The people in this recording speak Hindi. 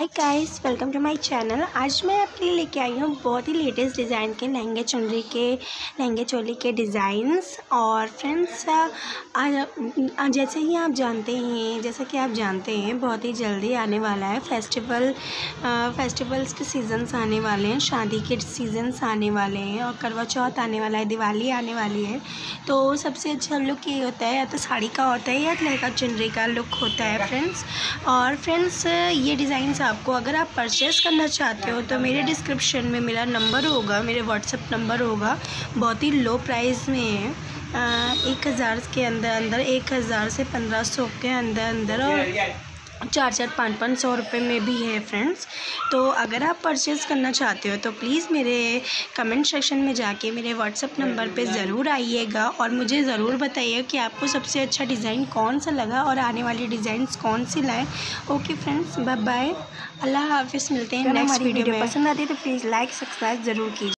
Hi guys welcome to my channel आज मैं आपके लिए लेके आई हूँ बहुत ही लेटेस्ट डिज़ाइन के लहंगे चुनरी के, लहंगे चोली के डिज़ाइंस और फ्रेंड्स जैसे ही आप जानते हैं, जैसा कि आप जानते हैं, बहुत ही जल्दी आने वाला है फेस्टिवल फेस्टिवल्स के सीज़न्स आने वाले हैं, शादी के सीज़न्स आने वाले हैं और करवा चौथ आने वाला है, दिवाली आने वाली है। तो सबसे अच्छा लुक ये होता है, या तो साड़ी का होता है या लहंगा चुनरी का लुक होता है फ्रेंड्स और फ्रेंड्स ये डिज़ाइंस आपको अगर आप परचेज़ करना चाहते हो तो मेरे डिस्क्रिप्शन में मेरा नंबर होगा, मेरे व्हाट्सअप नंबर होगा. बहुत ही लो प्राइस में है. एक हज़ार के अंदर अंदर एक हज़ार से पंद्रह सौ के अंदर अंदर और चार चार पाँच पाँच सौ रुपये में भी है फ्रेंड्स तो अगर आप परचेज़ करना चाहते हो तो प्लीज़ मेरे कमेंट सेक्शन में जाके मेरे व्हाट्सअप नंबर पे ज़रूर आइएगा और मुझे ज़रूर बताइए कि आपको सबसे अच्छा डिज़ाइन कौन सा लगा और आने वाली डिज़ाइंस कौन सी लाए। ओके फ्रेंड्स बाय बाय अल्लाह हाफिज़ मिलते हैं नेक्स्ट वीडियो में। पसंद आती है तो प्लीज़ लाइक सब्सक्राइब ज़रूर कीजिए।